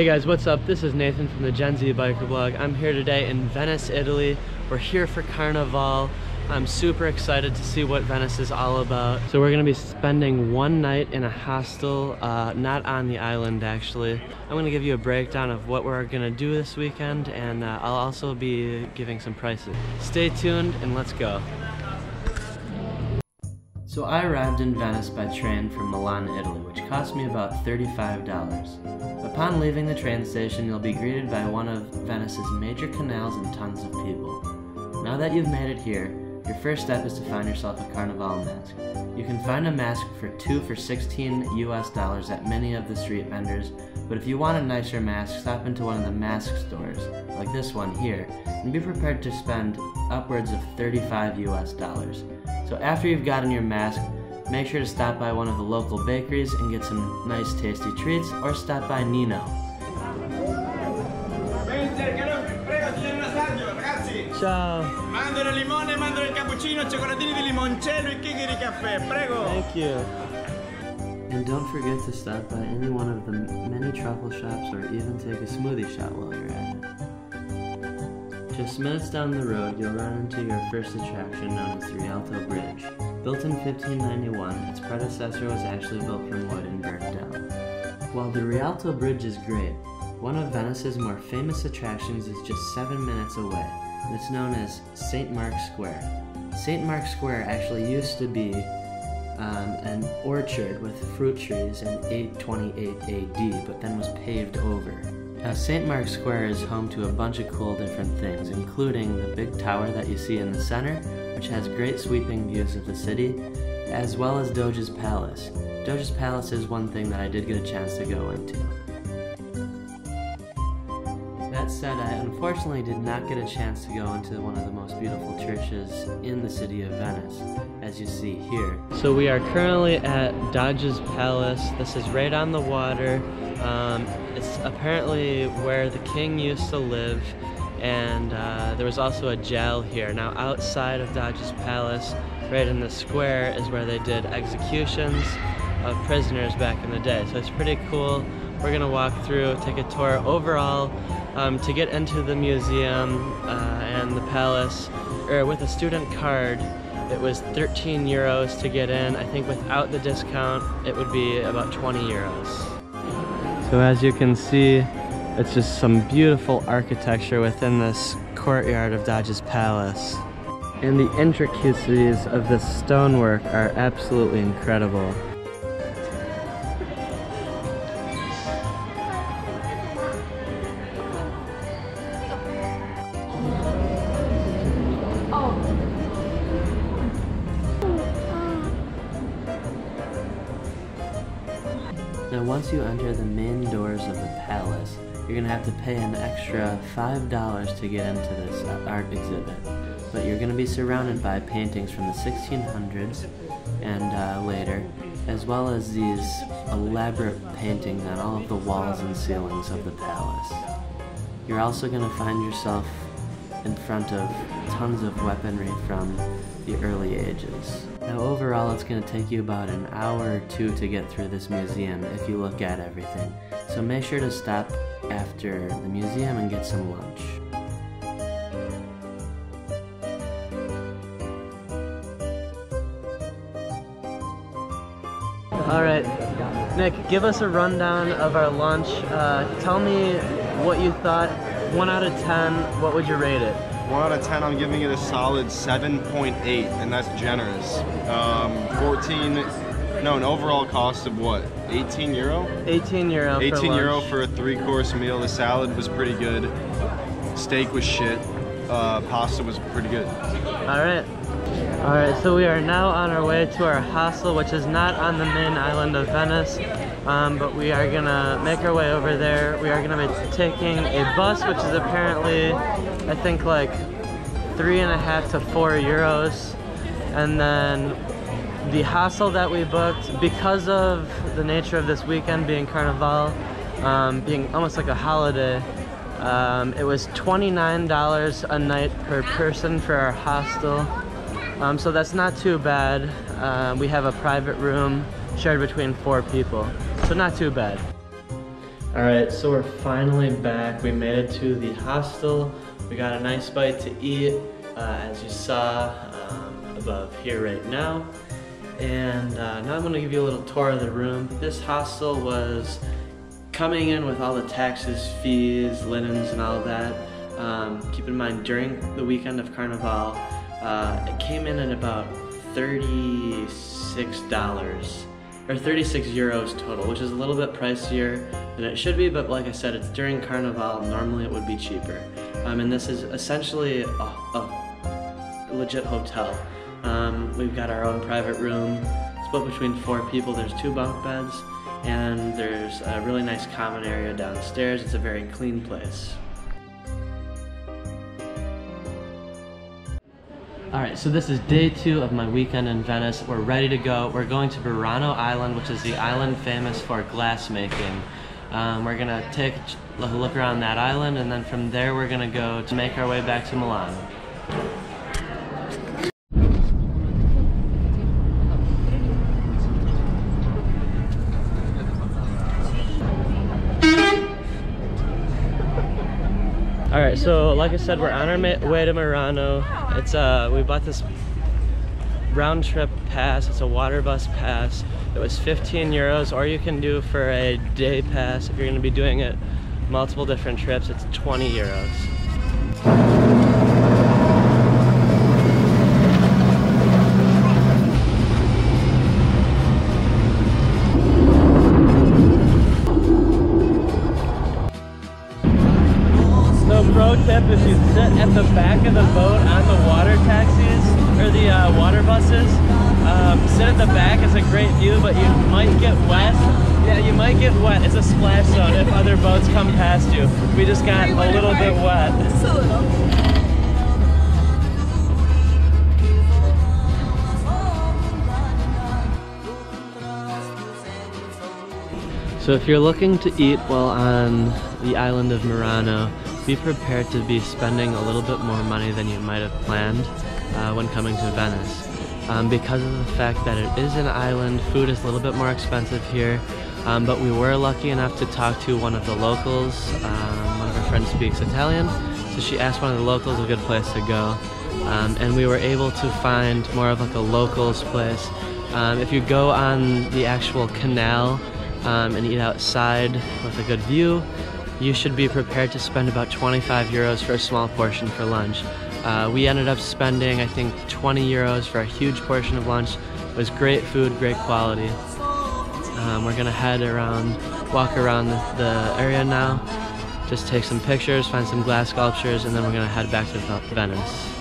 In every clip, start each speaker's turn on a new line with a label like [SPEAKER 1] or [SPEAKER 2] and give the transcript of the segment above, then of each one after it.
[SPEAKER 1] Hey guys, what's up? This is Nathan from the Gen Z Biker Blog. I'm here today in Venice, Italy. We're here for Carnival. I'm super excited to see what Venice is all about. So we're gonna be spending one night in a hostel, uh, not on the island actually. I'm gonna give you a breakdown of what we're gonna do this weekend and uh, I'll also be giving some prices. Stay tuned and let's go. So I arrived in Venice by train from Milan, Italy, which cost me about $35. Upon leaving the train station, you'll be greeted by one of Venice's major canals and tons of people. Now that you've made it here, your first step is to find yourself a Carnival mask. You can find a mask for 2 for 16 US dollars at many of the street vendors, but if you want a nicer mask, stop into one of the mask stores, like this one here, and be prepared to spend upwards of 35 US dollars. So after you've gotten your mask, make sure to stop by one of the local bakeries and get some nice tasty treats or stop by Nino. Ciao.
[SPEAKER 2] Mandorle limone, mandorle il cappuccino, cioccolatini di limoncello e chicchi di caffè, prego.
[SPEAKER 1] Thank you. And don't forget to stop by any one of the many truffle shops or even take a smoothie shot while you're at it. Just minutes down the road, you'll run into your first attraction known as the Rialto Bridge. Built in 1591, its predecessor was actually built from wood and burnt down. While the Rialto Bridge is great, one of Venice's more famous attractions is just seven minutes away, and it's known as St. Mark's Square. St. Mark's Square actually used to be um, an orchard with fruit trees in 828 AD, but then was paved over. Now, St. Mark's Square is home to a bunch of cool different things, including the big tower that you see in the center, which has great sweeping views of the city, as well as Doge's Palace. Doge's Palace is one thing that I did get a chance to go into. That said, I unfortunately did not get a chance to go into one of the most beautiful churches in the city of Venice, as you see here. So we are currently at Doge's Palace. This is right on the water. Um, it's apparently where the king used to live, and uh, there was also a jail here. Now, outside of Doge's Palace, right in the square, is where they did executions of prisoners back in the day. So it's pretty cool. We're gonna walk through, take a tour. Overall, um, to get into the museum uh, and the palace, or with a student card, it was 13 euros to get in. I think without the discount, it would be about 20 euros. So as you can see, it's just some beautiful architecture within this courtyard of Doge's Palace. And the intricacies of this stonework are absolutely incredible. Now once you enter the main doors of the palace, you're gonna have to pay an extra $5 to get into this uh, art exhibit. But you're gonna be surrounded by paintings from the 1600s and uh, later, as well as these elaborate paintings on all of the walls and ceilings of the palace. You're also gonna find yourself in front of tons of weaponry from the early ages. Now overall it's going to take you about an hour or two to get through this museum if you look at everything. So make sure to stop after the museum and get some lunch. Alright, Nick, give us a rundown of our lunch. Uh, tell me what you thought. 1 out of 10, what would you rate it?
[SPEAKER 3] 1 out of 10, I'm giving it a solid 7.8, and that's generous. Um, 14, no, an overall cost of what? 18 euro?
[SPEAKER 1] 18 euro.
[SPEAKER 3] 18
[SPEAKER 1] for
[SPEAKER 3] euro
[SPEAKER 1] lunch.
[SPEAKER 3] for a three course meal. The salad was pretty good. Steak was shit. Uh, pasta was pretty good.
[SPEAKER 1] Alright. Alright, so we are now on our way to our hostel, which is not on the main island of Venice. Um, but we are gonna make our way over there. We are gonna be taking a bus, which is apparently, I think like three and a half to four euros. And then the hostel that we booked, because of the nature of this weekend being Carnival, um, being almost like a holiday, um, it was $29 a night per person for our hostel. Um, so that's not too bad. Uh, we have a private room shared between four people, so not too bad. All right, so we're finally back. We made it to the hostel. We got a nice bite to eat, uh, as you saw um, above here right now. And uh, now I'm gonna give you a little tour of the room. This hostel was coming in with all the taxes, fees, linens, and all that. Um, keep in mind, during the weekend of Carnival, uh, it came in at about $36 or 36 euros total, which is a little bit pricier than it should be, but like I said, it's during Carnival. Normally it would be cheaper. Um, and this is essentially a, a legit hotel. Um, we've got our own private room, split between four people. There's two bunk beds, and there's a really nice common area downstairs. It's a very clean place. Alright, so this is day two of my weekend in Venice. We're ready to go. We're going to Murano Island, which is the island famous for glass making. Um, we're gonna take a look around that island, and then from there we're gonna go to make our way back to Milan. All right, so like I said, we're on our way to Murano. It's uh, we bought this round trip pass. It's a water bus pass. It was 15 euros, or you can do for a day pass if you're going to be doing it multiple different trips. It's 20 euros. The back of the boat on the water taxis or the uh, water buses um, sit at the back is a great view but you might get wet. Yeah you might get wet. It's a splash zone if other boats come past you. We just got a little bit wet.
[SPEAKER 4] Just a little.
[SPEAKER 1] So if you're looking to eat while on the island of Murano, be prepared to be spending a little bit more money than you might have planned uh, when coming to Venice. Um, because of the fact that it is an island, food is a little bit more expensive here, um, but we were lucky enough to talk to one of the locals. Um, one of our friends speaks Italian, so she asked one of the locals a good place to go. Um, and we were able to find more of like a locals place. Um, if you go on the actual canal um, and eat outside with a good view, you should be prepared to spend about 25 euros for a small portion for lunch. Uh, we ended up spending, I think, 20 euros for a huge portion of lunch. It was great food, great quality. Um, we're gonna head around, walk around the, the, area now, just take some pictures, find some glass sculptures, and then we're gonna head back to Venice.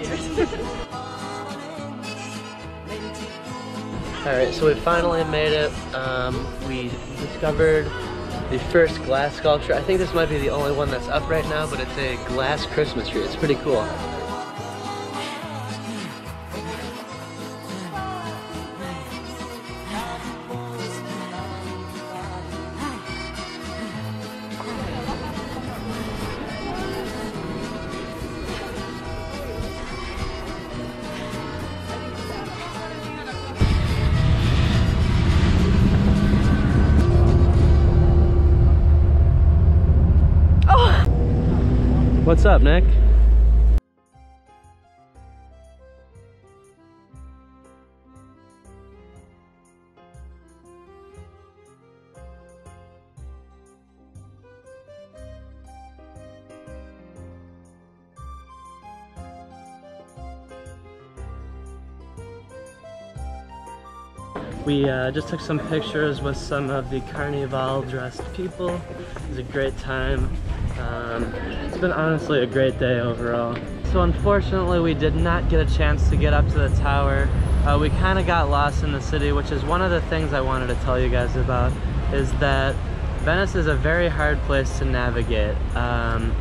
[SPEAKER 1] Alright, so we finally made it. Um, we discovered the first glass sculpture. I think this might be the only one that's up right now, but it's a glass Christmas tree. It's pretty cool. What's up, Nick? We uh, just took some pictures with some of the Carnival dressed people. It was a great time. Um, it's been honestly a great day overall. So unfortunately we did not get a chance to get up to the tower. Uh, we kind of got lost in the city, which is one of the things I wanted to tell you guys about, is that Venice is a very hard place to navigate. Um,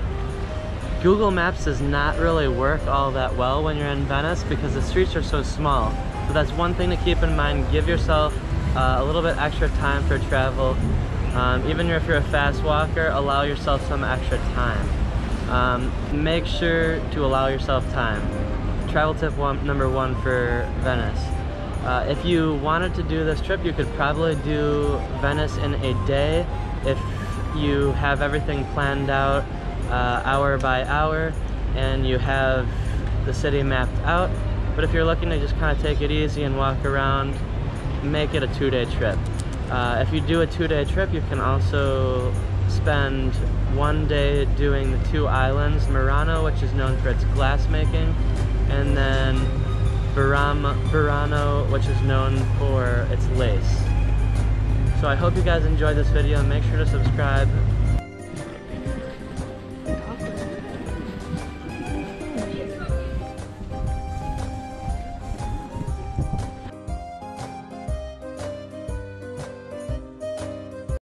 [SPEAKER 1] Google Maps does not really work all that well when you're in Venice because the streets are so small. So that's one thing to keep in mind. Give yourself uh, a little bit extra time for travel. Um, even if you're a fast walker, allow yourself some extra time. Um, make sure to allow yourself time. Travel tip one, number one for Venice. Uh, if you wanted to do this trip, you could probably do Venice in a day if you have everything planned out uh, hour by hour and you have the city mapped out. But if you're looking to just kind of take it easy and walk around, make it a two-day trip. Uh, if you do a two-day trip, you can also spend one day doing the two islands, Murano, which is known for its glassmaking, and then Burano, which is known for its lace. So I hope you guys enjoyed this video. Make sure to subscribe